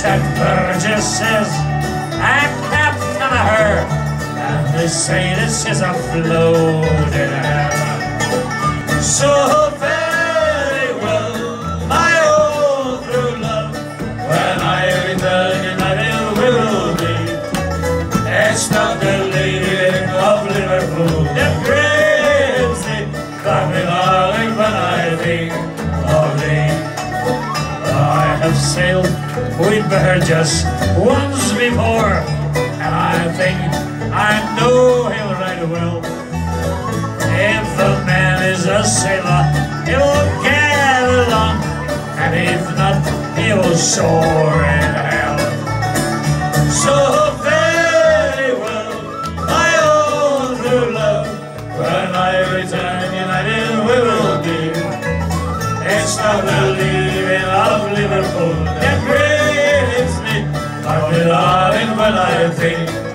Ted Burgess says, I can't of her. And they say this is a floating hell. So very well, my old true love, when I return united we will be. It's not the lady of Liverpool grieves me, coming darling when I think. Have sailed with Burgess once before, and I think I know he'll ride well. If the man is a sailor, he'll get along, and if not, he will soar in hell. So very well, my own true love, when I return united we will be. It's not the leaving that grieves me, but the darling when I think.